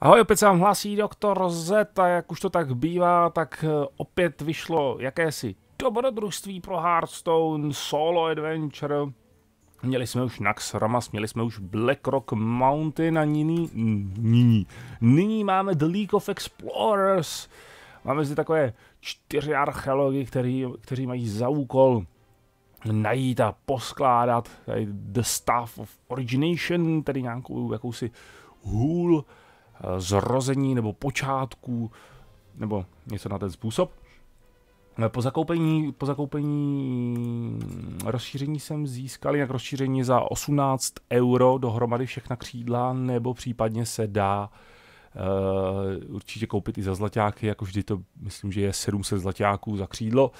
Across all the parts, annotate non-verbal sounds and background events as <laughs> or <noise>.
Ahoj, opět se vám hlásí doktor Z a jak už to tak bývá, tak eh, opět vyšlo jakési dobrodružství pro Hearthstone Solo Adventure. Měli jsme už Nax Ramas, měli jsme už Blackrock Mountain a nyní, nyní, nyní máme The League of Explorers. Máme zde takové čtyři archeology, který, kteří mají za úkol najít a poskládat The Staff of Origination, tedy nějakou jakousi hůl, zrození nebo počátku, nebo něco na ten způsob. Eh, po zakoupení, po zakoupení rozšíření jsem získal jak rozšíření za 18 euro dohromady všechna křídla, nebo případně se dá uh, určitě koupit i za zlatáky, jako vždy to myslím, že je 700 zlatáků za křídlo.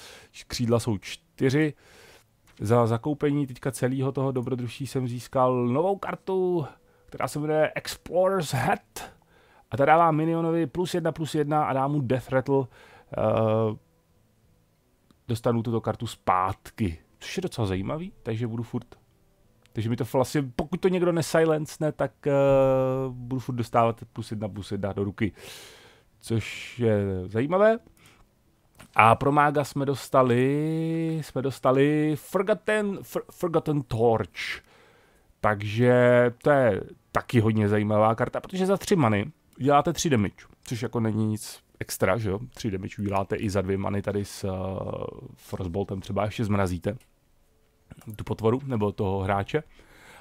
Křídla jsou čtyři. Za zakoupení teďka celého toho dobrodružství jsem získal novou kartu, která se jmenuje Explorer's Hat a ta dává Minionovi plus jedna plus jedna a dá mu Death Rattle. Uh, dostanu tuto kartu zpátky. Což je docela zajímavý, takže budu furt takže mi to vlastně, pokud to někdo nesilencne, tak uh, budu furt dostávat plus jedna plus jedna do ruky. Což je zajímavé. A pro mága jsme dostali, jsme dostali Forgotten, For, Forgotten Torch. Takže to je taky hodně zajímavá karta, protože za tři many děláte 3 damage, což jako není nic extra, že jo? 3 damage uděláte i za dvě many tady s uh, Frostboltem třeba ještě zmrazíte tu potvoru nebo toho hráče.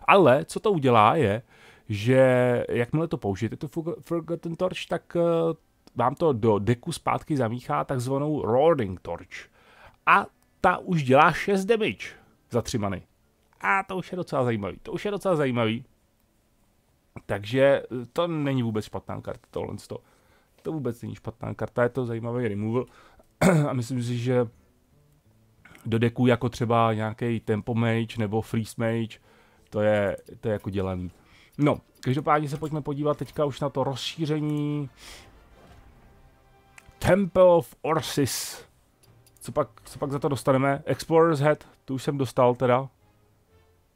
Ale co to udělá je, že jakmile to použijete, tu Forgotten Torch, tak uh, vám to do deku zpátky zamíchá takzvanou Roaring Torch. A ta už dělá 6 damage za 3 many. A to už je docela zajímavý. To už je docela zajímavý. Takže eh, to není vůbec špatná karta, tohle. To, to vůbec není špatná karta, je to zajímavý removal. <clears throat> A myslím si, že do deku jako třeba nějaký Tempo Mage nebo Freeze Mage, to je, to je jako dělaný. No, každopádně se pojďme podívat teďka už na to rozšíření Temple of Orsis. Co pak, co pak za to dostaneme? Explorer's Head, tu už jsem dostal teda.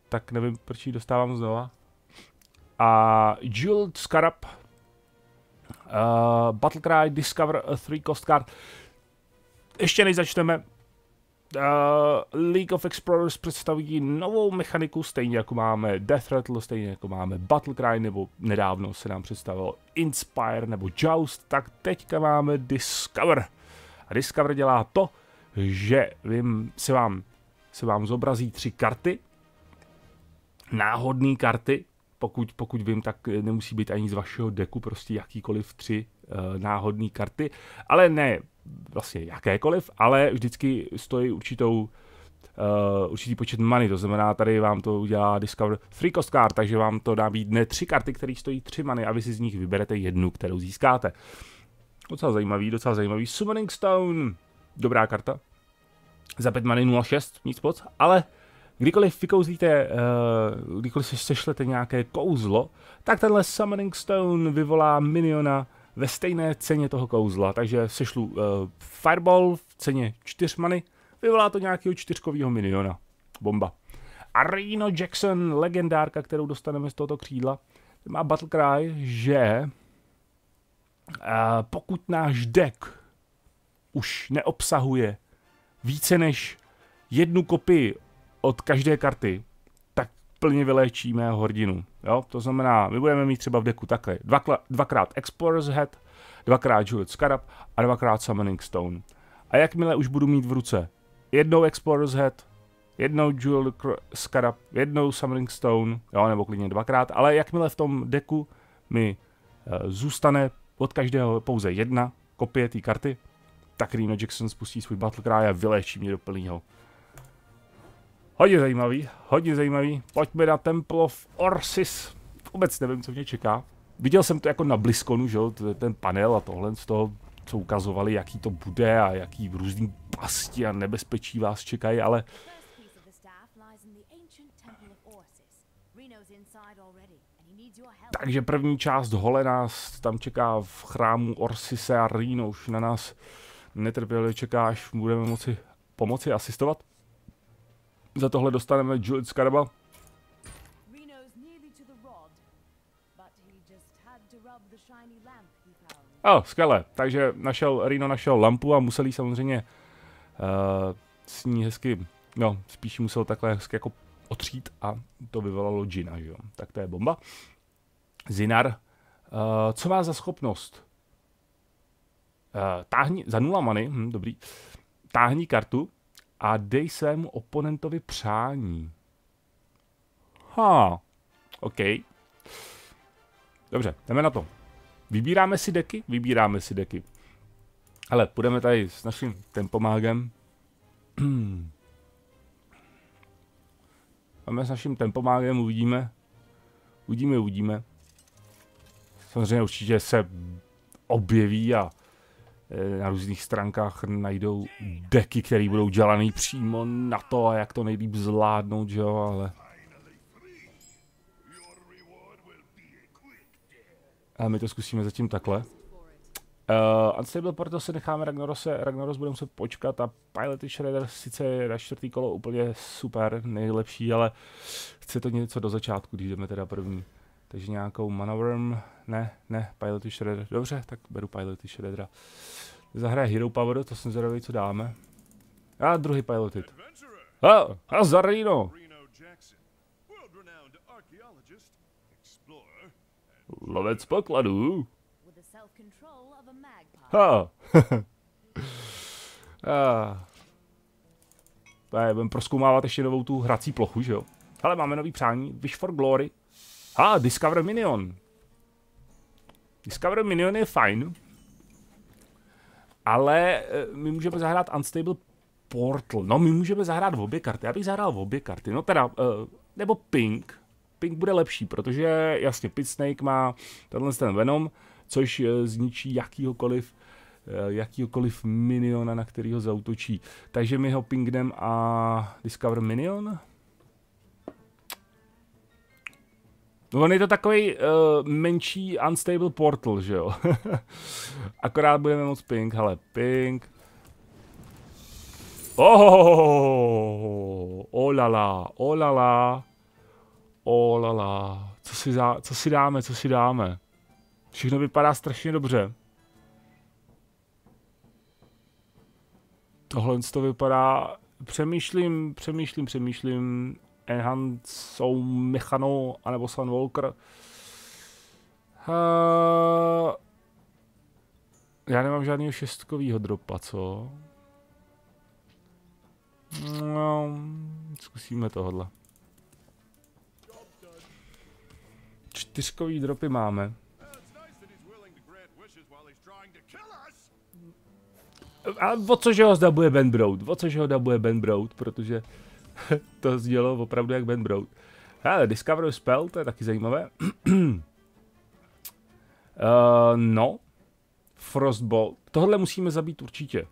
Tak nevím, proč ji dostávám znova a Jeweled Scarab, uh, Battlecry, Discover a Three Cost Card. Ještě než začneme, uh, League of Explorers představí novou mechaniku, stejně jako máme Death Rattle, stejně jako máme Battlecry, nebo nedávno se nám představilo Inspire nebo Joust, tak teďka máme Discover. A Discover dělá to, že vím, se vám, se vám zobrazí tři karty, náhodné karty, pokud, pokud vím, tak nemusí být ani z vašeho deku prostě jakýkoliv tři uh, náhodné karty, ale ne vlastně jakékoliv, ale vždycky stojí určitou uh, určitý počet money, to znamená, tady vám to udělá Discover 3 cost card, takže vám to dá být ne tři karty, které stojí tři money a vy si z nich vyberete jednu, kterou získáte. Docela zajímavý, docela zajímavý. Summoning Stone, dobrá karta. Za 5 money 0,6, nic moc, ale Kdykoliv vykouzlíte, uh, kdykoliv se sešlete nějaké kouzlo, tak tenhle Summoning Stone vyvolá miniona ve stejné ceně toho kouzla. Takže sešlu uh, Fireball v ceně 4 many, vyvolá to nějakého čtyřkového miniona. Bomba. A Reno Jackson, legendárka, kterou dostaneme z tohoto křídla, má Battle Cry, že uh, pokud náš deck už neobsahuje více než jednu kopii od každé karty, tak plně vyléčíme hordinu. Jo? To znamená, my budeme mít třeba v deku takhle dvakla, dvakrát Explorer's Head, dvakrát Jeweled Scarab a dvakrát Summoning Stone. A jakmile už budu mít v ruce jednou Explorer's Head, jednou Jeweled Scarab, jednou Summoning Stone, jo, nebo klidně dvakrát, ale jakmile v tom deku mi uh, zůstane od každého pouze jedna kopie té karty, tak Reno Jackson spustí svůj Battle Cry a vyléčí mě do plného. Hodně zajímavý, hodně zajímavý. Pojďme na Temple of Orsis. Vůbec nevím, co mě čeká. Viděl jsem to jako na Bliskonu, že ten panel a tohle z toho, co ukazovali, jaký to bude a jaký různý pasti a nebezpečí vás čekají, ale takže první část hole nás tam čeká v chrámu Orsise a Rino už na nás netrpěli čeká, až budeme moci pomoci asistovat. Za tohle dostaneme Juliet Scaraba. O, oh, skvěle. Takže našel, Rino našel lampu a musel jí samozřejmě uh, s ní hezky, no, spíš musel takhle hezky jako otřít a to vyvolalo Gina, že jo. Tak to je bomba. Zinar, uh, co má za schopnost? Uh, táhni, za nula many, hm, dobrý. Táhni kartu a dej svému oponentovi přání. Ha, OK. Dobře, jdeme na to. Vybíráme si deky? Vybíráme si deky. Ale půjdeme tady s naším tempomágem. <clears throat> Máme s naším tempomágem, uvidíme. Uvidíme, uvidíme. Samozřejmě určitě se objeví a na různých stránkách najdou deky, které budou dělané přímo na to a jak to nejlíp zvládnout, že jo, ale... A my to zkusíme zatím takhle. Uh, Unstable proto se necháme Ragnarose, Ragnaros bude muset počkat a Pilot Shredder sice je na čtvrtý kolo úplně super, nejlepší, ale chce to něco do začátku, když jdeme teda první. Takže nějakou Manoworm, ne, ne, Pilot Shredder, dobře, tak beru Pilot Shreddera. Zahraje Hero Power, to jsem zvědavý, co dáme. A druhý Piloted. A, a Zarino! Lovec pokladů. Ha. <laughs> ah. Budeme proskoumávat ještě novou tu hrací plochu, že jo? Ale máme nový přání. Wish for Glory. A, ah, Discover Minion. Discover Minion je fajn. Ale eh, my můžeme zahrát Unstable Portal. No, my můžeme zahrát v obě karty. Já bych zahrál v obě karty. No teda, uh, nebo Pink. Pink bude lepší, protože jasně Pit Snake má tenhle ten Venom, což eh, zničí jakýhokoliv eh, jakýkoliv miniona, na který ho zautočí. Takže my ho pingnem a Discover Minion. No on je to takový uh, menší unstable portal, že jo. <laughs> Akorát budeme moc ping, hele, ping. Oh, oh la la, oh la la. Oh la la. Co si, za, co si dáme, co si dáme? Všechno vypadá strašně dobře. Tohle to vypadá... Přemýšlím, přemýšlím, přemýšlím. Enhance jsou Mechano anebo Sunwalker. Uh, já nemám žádného šestkovýho dropa, co? No, zkusíme tohle. Čtyřkový dropy máme. A o cože ho zdabuje Ben Broad? O cože ho dabuje Ben Broad? Protože <laughs> to sdělo opravdu jak Ben Broad. Ale Discover Spell, to je taky zajímavé. uh, <clears throat> no. Frostbolt. Tohle musíme zabít určitě.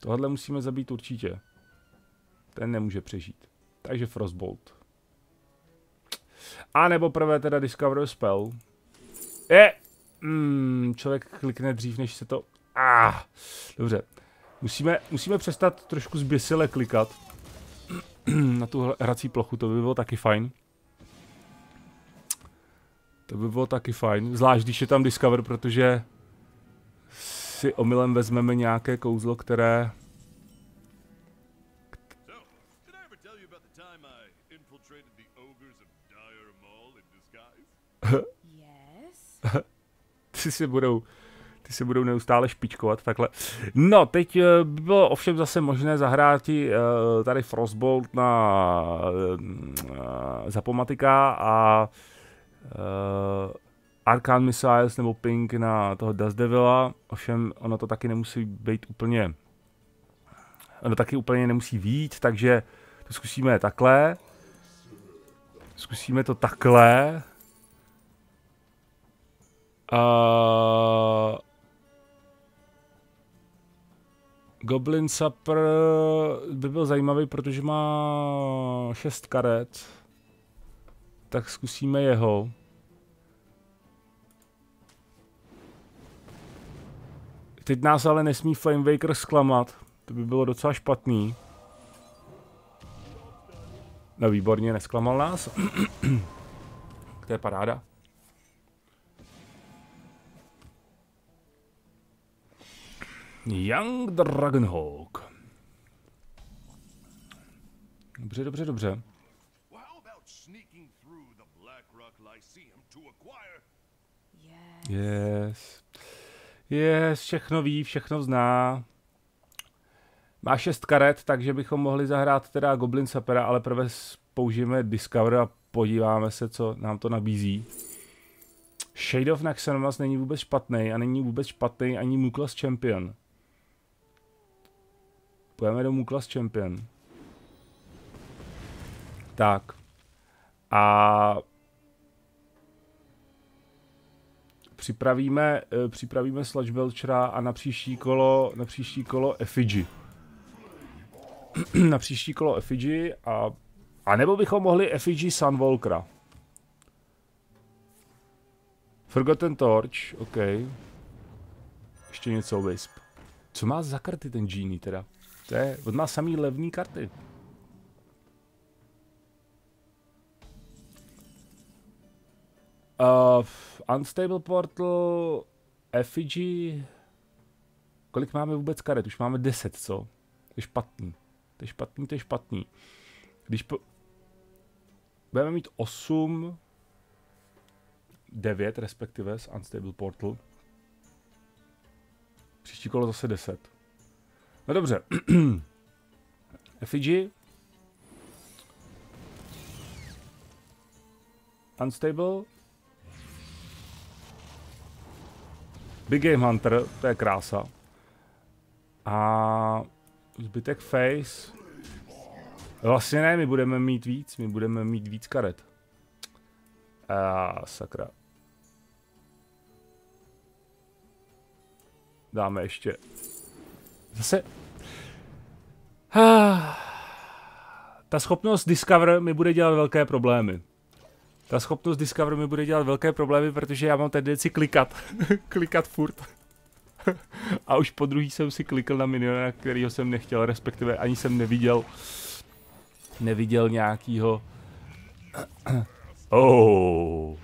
Tohle musíme zabít určitě. Ten nemůže přežít. Takže Frostbolt. A nebo prvé teda Discover Spell. Je! Mm, člověk klikne dřív, než se to... Ah, dobře. Musíme, musíme přestat trošku zběsile klikat <clears throat> na tu hrací plochu, to by bylo taky fajn. To by bylo taky fajn, zvlášť když je tam Discover, protože si omylem vezmeme nějaké kouzlo, které <laughs> ty si budou, ty si budou neustále špičkovat takhle. No, teď eh, by bylo ovšem zase možné zahrát uh, tady Frostbolt na uh, Zapomatika a Arcan Missiles nebo Pink na toho Dust Devila, ovšem ono to taky nemusí být úplně ono taky úplně nemusí vít, takže to zkusíme takhle. Zkusíme to takhle. Uh, Goblin Supper by byl zajímavý, protože má 6 karet. Tak zkusíme jeho. Teď nás ale nesmí Flamewaker zklamat. To by bylo docela špatný. No výborně, nesklamal nás. <clears throat> to je paráda. Young Dragonhawk. Dobře, dobře, dobře. Yes. Yes, všechno ví, všechno zná. Má šest karet, takže bychom mohli zahrát teda Goblin Sapera, ale prvé použijeme Discover a podíváme se, co nám to nabízí. Shade of Naxxramas není vůbec špatný a není vůbec špatný ani Muklas Champion. Půjdeme do Muklas Champion. Tak. A připravíme, uh, připravíme Sludge Belchera a na příští kolo, na příští kolo Effigy. <clears throat> na příští kolo Effigy a, a nebo bychom mohli Effigy Sunwalkera. Forgotten Torch, OK. Ještě něco Wisp. Co má za karty ten Genie teda? To je, on má samý levný karty. Uh, Unstable Portal, Effigy, kolik máme vůbec karet? Už máme 10, co? To je špatný. To je špatný, to je špatný. Když po... budeme mít 8, 9 respektive z Unstable Portal. Příští kolo zase 10. No dobře. <clears throat> Effigy. Unstable. Big Game Hunter, to je krása. A zbytek face. Vlastně ne, my budeme mít víc, my budeme mít víc karet. A sakra. Dáme ještě. Zase. Ta schopnost Discover mi bude dělat velké problémy. Ta schopnost Discover mi bude dělat velké problémy, protože já mám tendenci klikat. <laughs> klikat furt. <laughs> A už po druhý jsem si klikl na miniona, kterýho jsem nechtěl, respektive ani jsem neviděl neviděl nějakýho <clears throat> oh,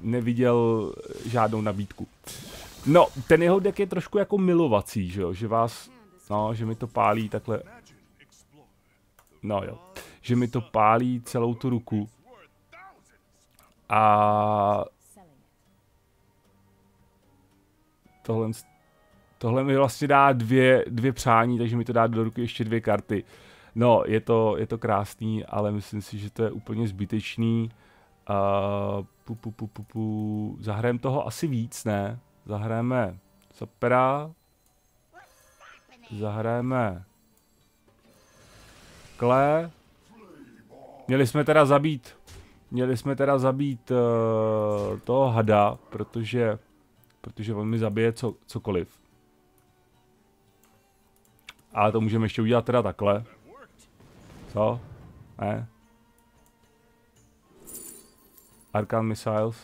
neviděl žádnou nabídku. No, ten jeho deck je trošku jako milovací, že jo, že vás, no, že mi to pálí takhle, no jo, že mi to pálí celou tu ruku. A tohle, tohle mi vlastně dá dvě, dvě přání, takže mi to dá do ruky ještě dvě karty. No, je to, je to krásný, ale myslím si, že to je úplně zbytečný. Uh, pu, pu, pu, pu, pu. Zahrajem toho asi víc, ne? Zahrajeme Sapera. Zahrajeme Kle. Měli jsme teda zabít Měli jsme teda zabít uh, toho hada, protože protože on mi zabije co, cokoliv. Ale to můžeme ještě udělat teda takhle. Co? Ne? Arcan Missiles.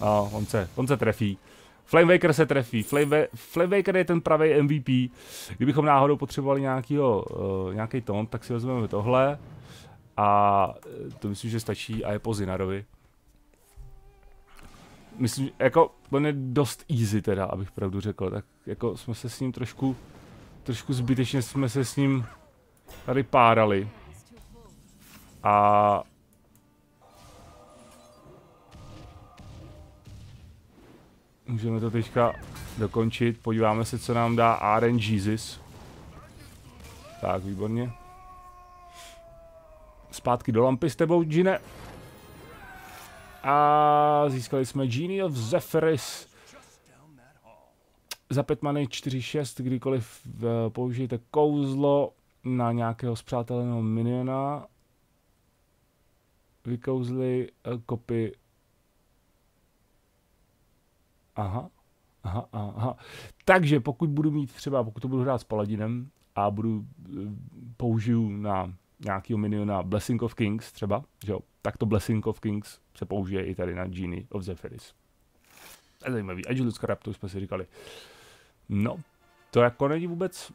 A on se, on se trefí. Flamewaker se trefí. Flame, Flamewaker je ten pravý MVP. Kdybychom náhodou potřebovali nějakýho, uh, nějaký tón, tak si vezmeme tohle. A eh, to myslím, že stačí a je po Zinarovi. Myslím, jako on je dost easy teda, abych pravdu řekl. Tak jako jsme se s ním trošku, trošku zbytečně jsme se s ním tady párali. A Můžeme to teďka dokončit. Podíváme se, co nám dá RN Jesus. Tak, výborně. Zpátky do lampy s tebou, Gine. A získali jsme Genie of Zephyris. Za 5 many 4-6, kdykoliv eh, použijete kouzlo na nějakého zpřáteleného miniona. Vykouzli uh, kopy Aha, aha, aha. Takže pokud budu mít třeba, pokud to budu hrát s Paladinem a budu, eh, použiju na nějakého miniona Blessing of Kings třeba, že jo, tak to Blessing of Kings se použije i tady na Genie of Zephyris. To je zajímavý. Agilus Raptor jsme si říkali. No, to jako není vůbec...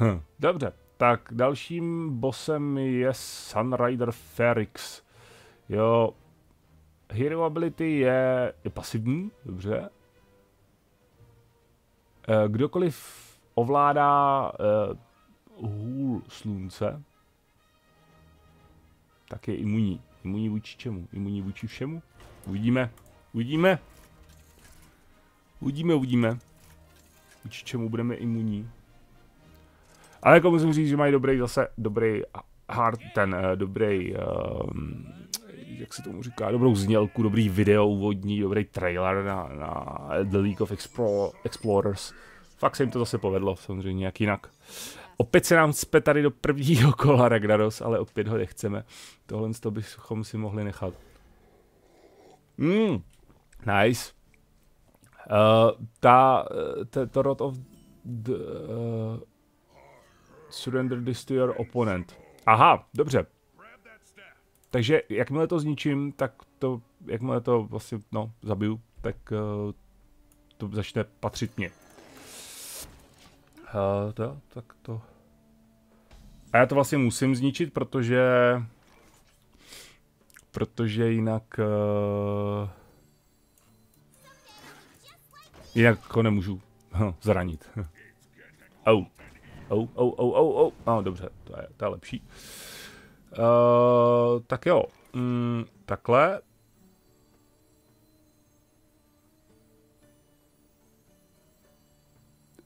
Hm, dobře, tak dalším bossem je Sunrider Ferrix. Jo, Hero ability je, je pasivní, dobře. Eh, kdokoliv ovládá uh, hůl slunce, tak je imunní. Imunní vůči čemu? Imunní vůči všemu? Uvidíme. Uvidíme. Uvidíme, uvidíme. Vůči čemu budeme imunní. Ale jako musím říct, že mají dobrý zase, dobrý hard, ten, uh, dobrý, uh, jak se tomu říká, dobrou znělku, dobrý video úvodní, dobrý trailer na, na The League of Explore, Explorers. Fakt se jim to zase povedlo, samozřejmě, jak jinak. Opět se nám cpe tady do prvního <laughs> kola Ragnaros, ale opět ho nechceme. Tohle z toho bychom si mohli nechat. Mm, nice. Uh, ta, ta, to Rod of the, uh, Surrender your opponent. Aha, dobře. Takže jakmile to zničím, tak to, jakmile to vlastně, no, zabiju, tak uh, to začne patřit mě. Uh, to, tak to. A já to vlastně musím zničit, protože... Protože jinak... Uh, jinak ho nemůžu huh, zranit. <laughs> Au. Au, au, au, au, au. No, dobře, to je, to je lepší. Uh, tak jo. Mm, takhle.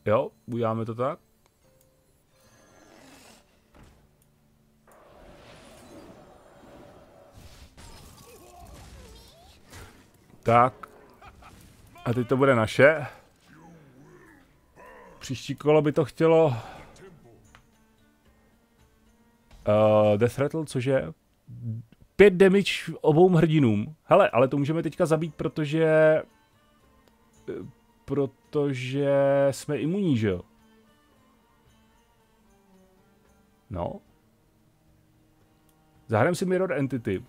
Jo, uděláme to tak. Tak. A teď to bude naše. Příští kolo by to chtělo... Uh, Death Rattle, což je 5 damage obou hrdinům. Hele, ale to můžeme teďka zabít, protože protože jsme imunní, že jo? No. Zahrajeme si Mirror Entity.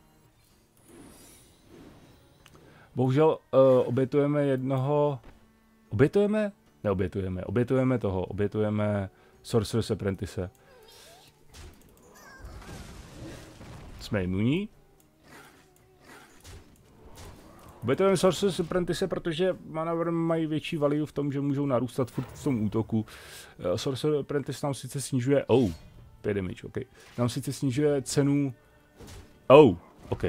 Bohužel uh, obětujeme jednoho... Obětujeme? Neobětujeme. Obětujeme toho. Obětujeme Sorcerer's Apprentice. Jsme imunní. Obětujeme Sorcerer's Apprentice, protože Manavr mají větší value v tom, že můžou narůstat furt v tom útoku. Uh, Sorcerer's Apprentice nám sice snižuje... Oh, 5 damage, ok. Nám sice snižuje cenu... Oh, ok.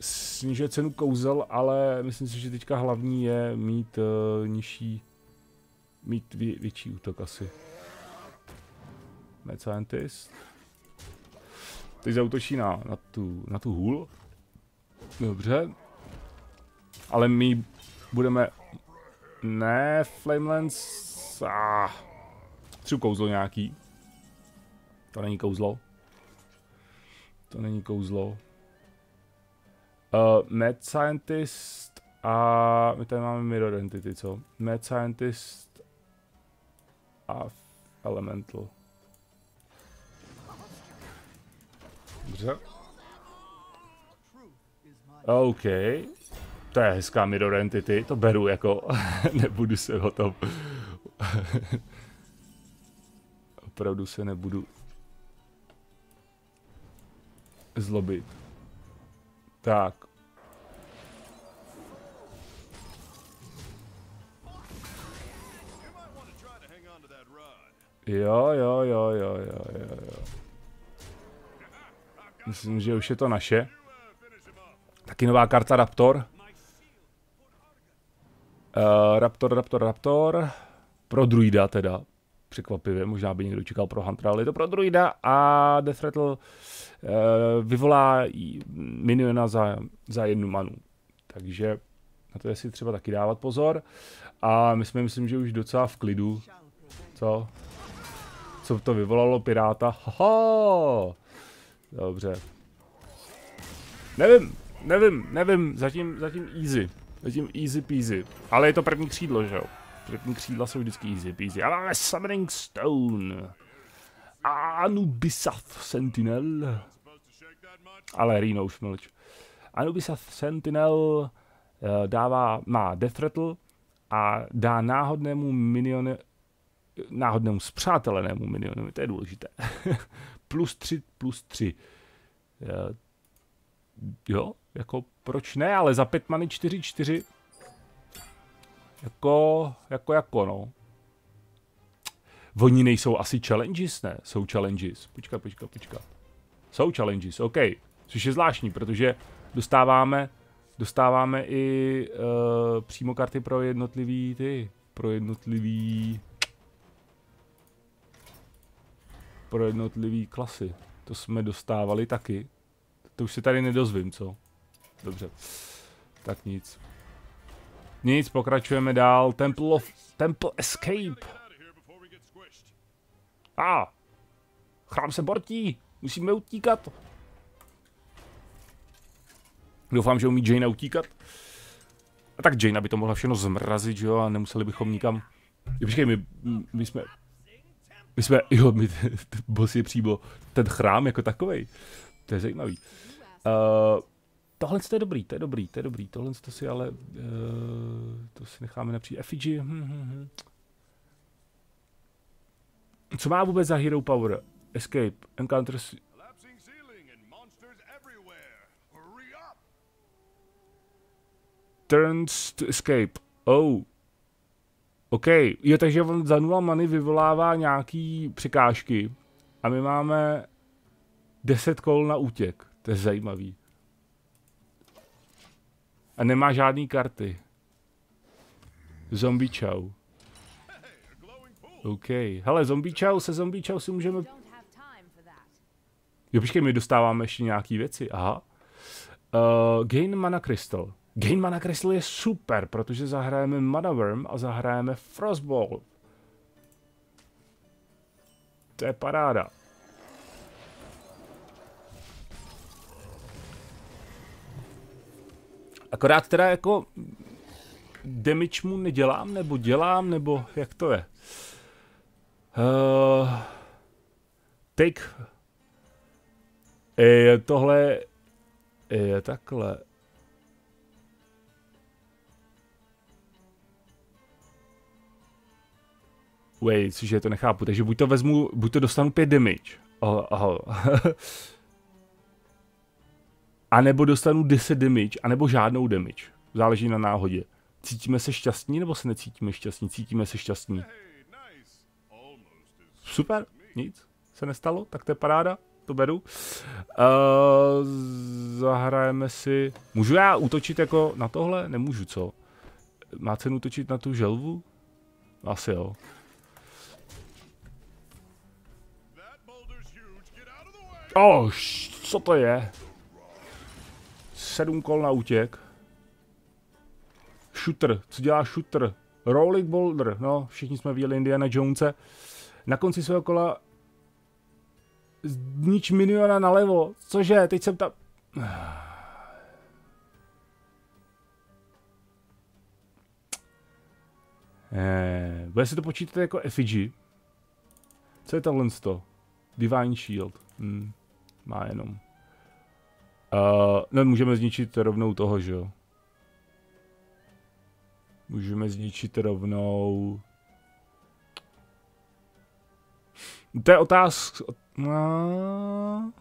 Snižuje cenu kouzel, ale myslím si, že teďka hlavní je mít uh, nižší... Mít vě, větší útok asi. Mad. Teď zautočí na, na, tu, na tu hůl. Dobře. Ale my budeme... Ne, Flamelands... Ah. Tři kouzlo nějaký. To není kouzlo. To není kouzlo. Uh, Mad Scientist a my tady máme Mirror Entity, co? Mad Scientist a Elemental. Dobře. OK. To je hezká Mirror Entity, to beru jako, <laughs> nebudu se o tom. <laughs> Opravdu se nebudu zlobit. Tak. Jo, jo, jo, jo, jo, jo, jo. Myslím, že už je to naše. Taky nová karta Raptor. Uh, Raptor, Raptor, Raptor. Pro druida teda. Překvapivě, možná by někdo čekal pro Huntera, ale je to pro druida a Death Rattle uh, vyvolá miniona za, za jednu manu. Takže na to je si třeba taky dávat pozor. A my jsme, myslím, že už docela v klidu. Co? Co to vyvolalo piráta? Haha! Dobře. Nevím, nevím, nevím, zatím, zatím easy. Zatím easy peasy. Ale je to první křídlo, že jo? První křídla jsou vždycky easy peasy. A máme Summoning Stone. Anubisat Sentinel. Ale Reno už mlč. Anubisat Sentinel uh, dává, má Death Rattle a dá náhodnému minionu, náhodnému zpřátelenému minionovi, to je důležité. <laughs> plus 3, plus 3. Uh, jo, jako proč ne, ale za 5 many 4-4. Jako, jako, jako, no. Oni nejsou asi challenges, ne? Jsou challenges. Počka, počka, počka. Jsou challenges, OK. Což je zvláštní, protože dostáváme, dostáváme i uh, přímo karty pro jednotlivý ty, pro jednotlivý pro jednotlivý klasy. To jsme dostávali taky. To už se tady nedozvím, co? Dobře. Tak nic. Nic, pokračujeme dál. Temple of... Temple Escape. A! Ah, chrám se bortí. Musíme utíkat. Doufám, že umí Jane utíkat. A tak Jane by to mohla všechno zmrazit, jo, a nemuseli bychom nikam... Jo, počkej, my, my jsme... My jsme, jo, my, <laughs> boss je přímo ten chrám jako takovej. To je zajímavý. Uh, tohle je dobrý, to je dobrý, to je dobrý. Tohle to si ale, uh, to si necháme napřít. Effigy, hm, hm, hm. Co má vůbec za hero power? Escape, encounters... Turns to escape. Oh. OK. Jo, takže on za nula many vyvolává nějaký překážky. A my máme 10 kol na útěk. To je zajímavý. A nemá žádný karty. Zombie čau. OK. Hele, zombie čau, se zombie čau si můžeme... Jo, počkej, my dostáváme ještě nějaký věci. Aha. Uh, gain mana crystal. Gain mana crystal je super, protože zahrajeme mana worm a zahrajeme frostball. To je paráda. Akorát teda jako damage mu nedělám, nebo dělám, nebo jak to je? Uh, take. Je tohle je takhle. Wait, cože to nechápu. Takže buď to vezmu, buď to dostanu 5 damage. Aha, <laughs> aha. a nebo dostanu 10 damage, anebo žádnou damage. Záleží na náhodě. Cítíme se šťastní, nebo se necítíme šťastní? Cítíme se šťastní. Super, nic se nestalo, tak to je paráda, to beru. Uh, zahrajeme si... Můžu já útočit jako na tohle? Nemůžu, co? Má cenu útočit na tu želvu? Asi jo. Oh, co to je? Sedm kol na útěk. Shooter, co dělá shooter? Rolling boulder, no, všichni jsme viděli Indiana Jonese. Na konci svého kola znič miniona nalevo. Cože, teď jsem tam... Eh, bude se to počítat jako effigy. Co je tohle to? Divine Shield. Hmm má jenom. Uh, no, můžeme zničit rovnou toho, že jo? Můžeme zničit rovnou... To je otázka... No...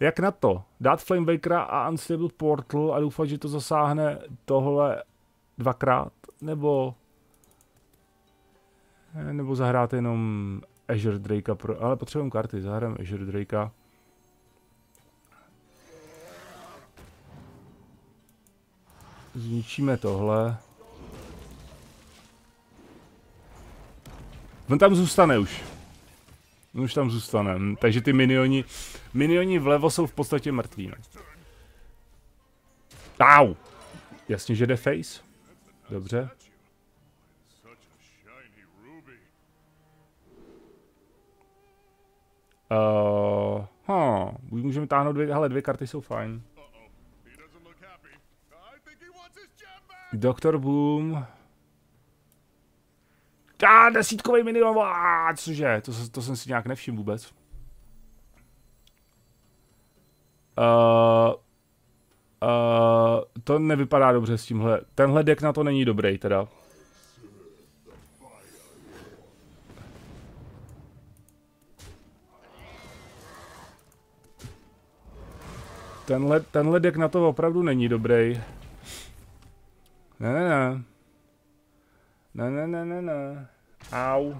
Jak na to? Dát Flamebreakera a Unstable Portal a doufat, že to zasáhne tohle dvakrát? Nebo... Nebo zahrát jenom Azure Drakea pro... Ale potřebujeme karty, zahrajeme Azure Drakea. Zničíme tohle. On tam zůstane už. On už tam zůstane. Takže ty minioni, minioni vlevo jsou v podstatě mrtví. Ne? Au! Jasně, že jde face. Dobře. Uh, huh. Můžeme táhnout dvě, hele, dvě karty jsou fajn. Doktor Boom. A desítkový minion, a, cože, to, to jsem si nějak nevšiml vůbec. Uh, uh, to nevypadá dobře s tímhle. Tenhle deck na to není dobrý teda. Tenhle, tenhle deck na to opravdu není dobrý. Ne, ne, ne. Ne, ne, ne, ne, ne. Au.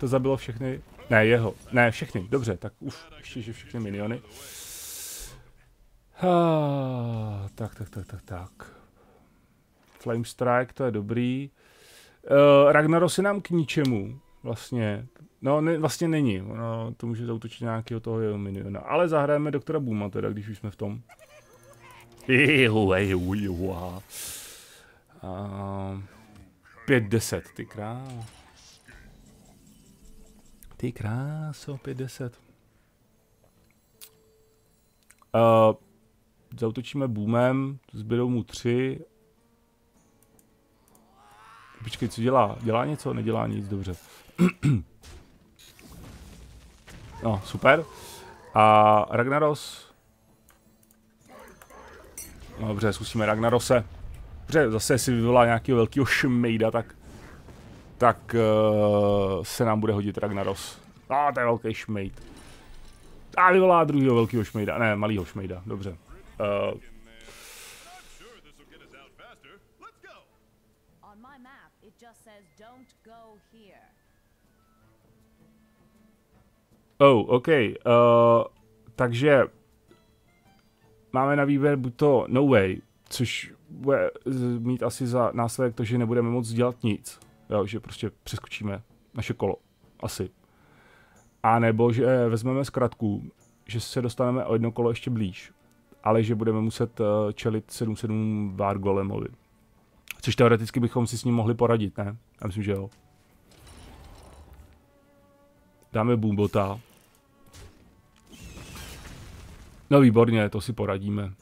To zabilo všechny. Ne, jeho. Ne, všechny. Dobře, tak uf, ještě, že všechny miniony. Ah, tak, tak, tak, tak, tak. Flame Strike, to je dobrý. Uh, Ragnaros je nám k ničemu, vlastně. No, ne, vlastně není. No, to může zautočit nějakého toho jeho miniona. Ale zahrajeme doktora Booma teda, když už jsme v tom. Uh, 5-10, ty krás. Ty kráso, 5-10. Uh, zautočíme boomem, zbydou mu 3. Počkej, co dělá? Dělá něco? Nedělá nic, dobře. <clears throat> no, super. A Ragnaros. No, dobře, zkusíme Ragnarose. Dobře, zase si vyvolá nějakého velkého šmejda, tak tak uh, se nám bude hodit Ragnaros. A ah, to je velký šmejd. A vyvolá druhého velkého šmejda, ne, malého šmejda, dobře. Uh, Oh, OK. Uh, takže máme na výběr buď to No Way, což bude mít asi za následek to, že nebudeme moc dělat nic. Jo, že prostě přeskočíme naše kolo. Asi. A nebo, že vezmeme zkratku, že se dostaneme o jedno kolo ještě blíž, ale že budeme muset eh, čelit 7-7 Vár Golemovi. Což teoreticky bychom si s ním mohli poradit, ne? Já myslím, že jo. Dáme Boombota. No výborně, to si poradíme.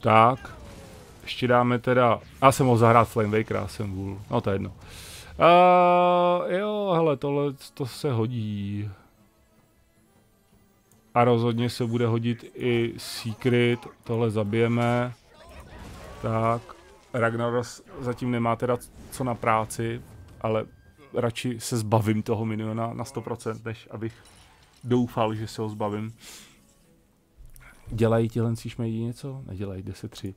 Tak. Ještě dáme teda... Já jsem mohl zahrát Flame Waker, já jsem vůl. No to je jedno. Uh, jo, hele, tohle to se hodí. A rozhodně se bude hodit i Secret, tohle zabijeme. Tak, Ragnaros zatím nemá teda co na práci, ale radši se zbavím toho miniona na 100%, než abych doufal, že se ho zbavím. Dělají tihle šmejdi něco? Nedělají 10-3.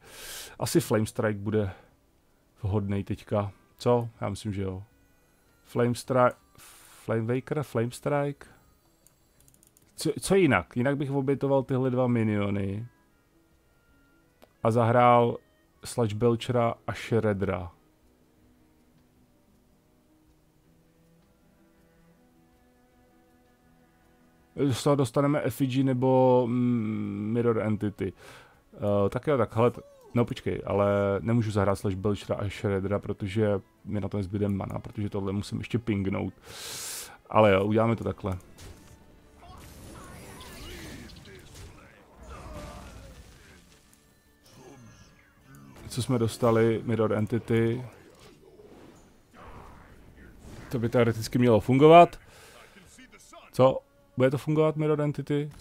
Asi Flame Strike bude vhodný teďka. Co? Já myslím, že jo. Flame Strike... Flame? Flame Strike? Co, co jinak? Jinak bych obětoval tyhle dva miniony. A zahrál Sludge Belchera a Shreddera. Z toho dostaneme effigy nebo mm, mirror entity. Uh, tak jo, tak hele, no počkej, ale nemůžu zahrát slash Belchera a Shreddera, protože mi na to nezbyde mana, protože tohle musím ještě pingnout. Ale jo, uděláme to takhle. Co jsme dostali? Mirror Entity. To by teoreticky mělo fungovat. Co? Bude to fungovat Mirror Entity?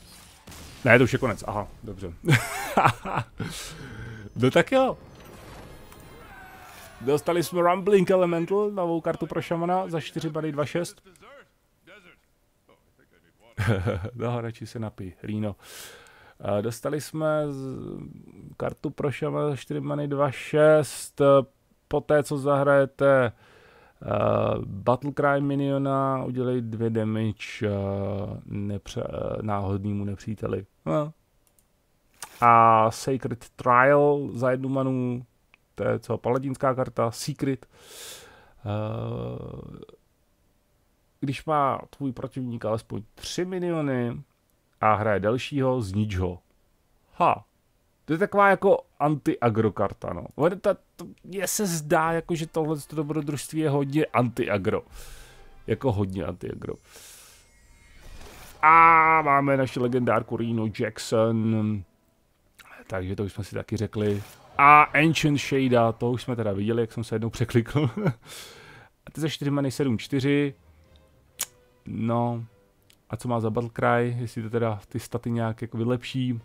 Ne, to už je konec. Aha, dobře. <laughs> no tak jo. Dostali jsme Rumbling Elemental, novou kartu pro šamana za 4 body 2-6. no, radši se napí, Rino. Dostali jsme kartu pro šamana za 4 body 2-6. Poté, co zahrajete Battle Cry miniona udělej dvě damage uh, nepře- uh, náhodnému nepříteli. No. A Sacred Trial za jednu manu, to je co, paladinská karta, Secret. Uh, když má tvůj protivník alespoň tři miniony a hraje dalšího, znič ho. Ha, to je taková jako anti-agro karta, no. Mně se zdá, jako, že tohle dobrodružství je hodně anti-agro. Jako hodně anti-agro. A máme naši legendárku Reno Jackson. Takže to už jsme si taky řekli. A Ancient Shada, to už jsme teda viděli, jak jsem se jednou překlikl. <laughs> a ty za 4 many 7-4. No. A co má za Battle Cry, jestli to teda ty staty nějak jako vylepší. Uh,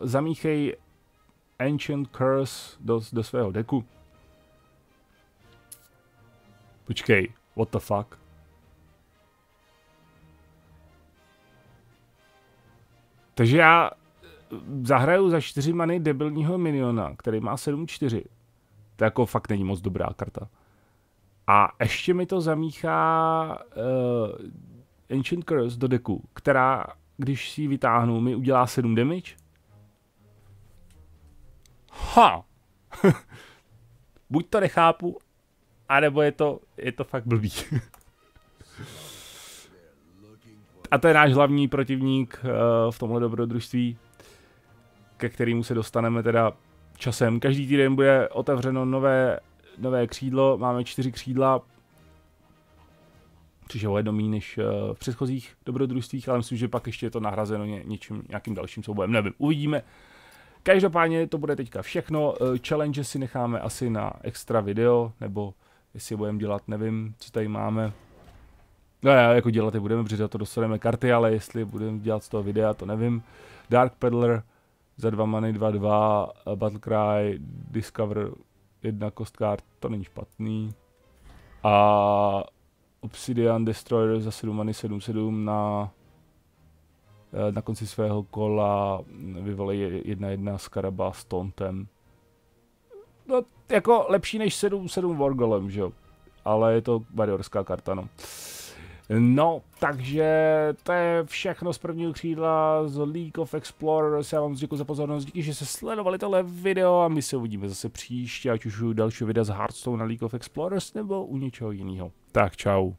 zamíchej Ancient Curse do, do svého deku. Počkej, what the fuck? Takže já eh, zahraju za 4 many debilního miniona, který má 7-4. To jako fakt není moc dobrá karta. A ještě mi to zamíchá uh, Ancient Curse do deku, která, když si ji vytáhnu, mi udělá 7 damage Ha! <laughs> Buď to nechápu, anebo je to, je to fakt blbý. <laughs> A to je náš hlavní protivník uh, v tomhle dobrodružství, ke kterému se dostaneme teda časem. Každý týden bude otevřeno nové, nové křídlo, máme čtyři křídla, což je o jedno méně než uh, v předchozích dobrodružstvích, ale myslím, že pak ještě je to nahrazeno ně, něčím, nějakým dalším soubojem, nevím, uvidíme. Každopádně to bude teďka všechno, uh, challenge si necháme asi na extra video, nebo jestli budeme dělat, nevím, co tady máme. No já jako dělat je budeme, protože za to dostaneme karty, ale jestli budeme dělat z toho videa, to nevím. Dark Peddler, za dva many 2-2, Battlecry, Discover, jedna card, to není špatný. A Obsidian Destroyer za 7 many 7-7 na eh, na konci svého kola vyvolej jedna jedna s Karaba s Tontem. No, jako lepší než 7-7 Wargolem, že jo? Ale je to variorská karta, no. No, takže to je všechno z prvního křídla z League of Explorers. Já vám děkuji za pozornost, díky, že jste sledovali tohle video a my se uvidíme zase příště, ať už u dalšího videa z Hearthstone na League of Explorers nebo u něčeho jiného. Tak čau.